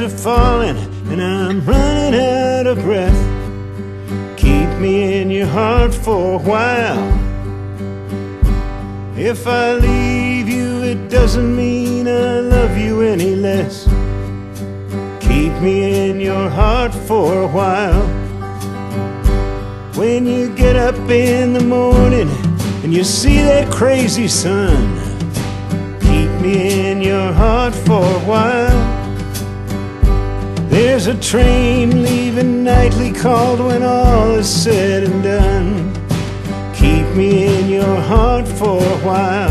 are falling and I'm running out of breath. Keep me in your heart for a while. If I leave you, it doesn't mean I love you any less. Keep me in your heart for a while. When you get up in the morning and you see that crazy sun, keep me in your heart for a while. There's a train leaving nightly called when all is said and done. Keep me in your heart for a while.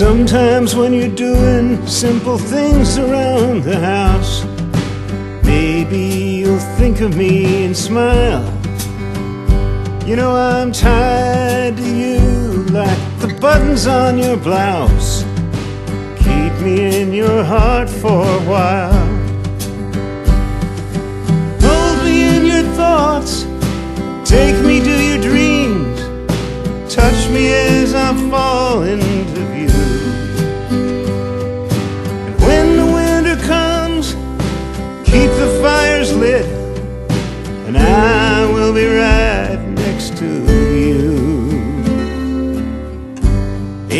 Sometimes when you're doing simple things around the house, maybe you'll think of me and smile. You know I'm tied to you like the buttons on your blouse. Keep me in your heart for a while.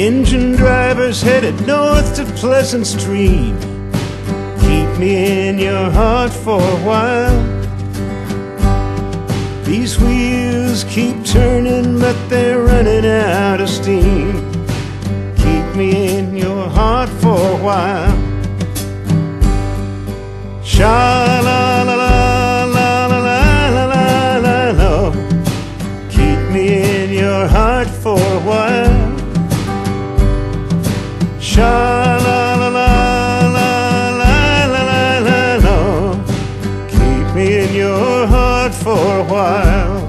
Engine drivers headed north to Pleasant Stream. Keep me in your heart for a while. These wheels keep turning, but they're running out of steam. Keep me in your heart for a while. Sha la la la la la la la la Sha la la la la la la la la. Keep me in your heart for a while.